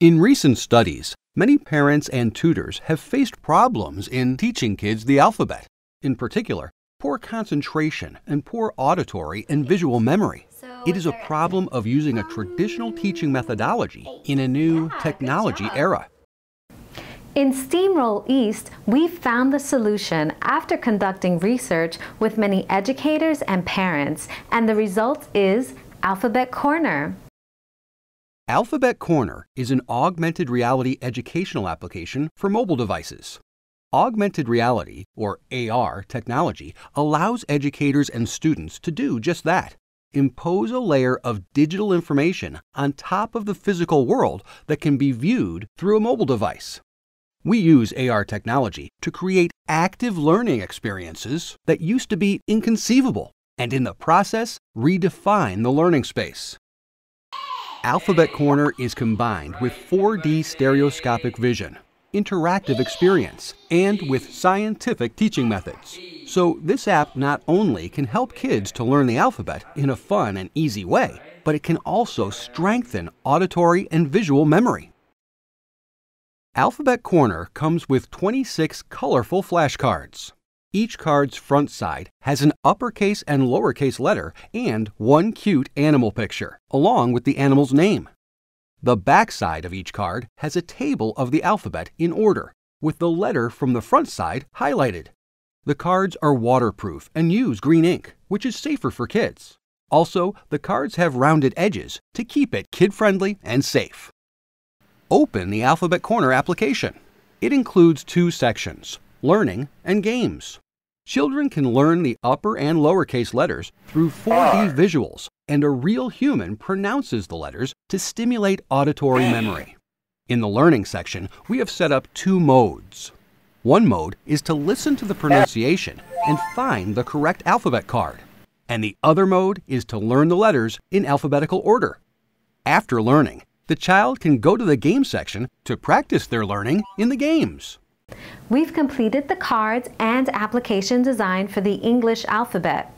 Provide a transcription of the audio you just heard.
In recent studies, many parents and tutors have faced problems in teaching kids the alphabet. In particular, poor concentration and poor auditory and visual memory. It is a problem of using a traditional teaching methodology in a new technology era. In Steamroll East, we found the solution after conducting research with many educators and parents, and the result is Alphabet Corner. Alphabet Corner is an augmented reality educational application for mobile devices. Augmented reality, or AR, technology allows educators and students to do just that impose a layer of digital information on top of the physical world that can be viewed through a mobile device. We use AR technology to create active learning experiences that used to be inconceivable, and in the process, redefine the learning space. Alphabet Corner is combined with 4D stereoscopic vision, interactive experience, and with scientific teaching methods. So this app not only can help kids to learn the alphabet in a fun and easy way, but it can also strengthen auditory and visual memory. Alphabet Corner comes with 26 colorful flashcards. Each card's front side has an uppercase and lowercase letter and one cute animal picture, along with the animal's name. The back side of each card has a table of the alphabet in order, with the letter from the front side highlighted. The cards are waterproof and use green ink, which is safer for kids. Also, the cards have rounded edges to keep it kid friendly and safe. Open the Alphabet Corner application. It includes two sections learning, and games. Children can learn the upper and lowercase letters through 4D ah. visuals, and a real human pronounces the letters to stimulate auditory mm. memory. In the learning section, we have set up two modes. One mode is to listen to the ah. pronunciation and find the correct alphabet card. And the other mode is to learn the letters in alphabetical order. After learning, the child can go to the game section to practice their learning in the games. We've completed the cards and application design for the English alphabet.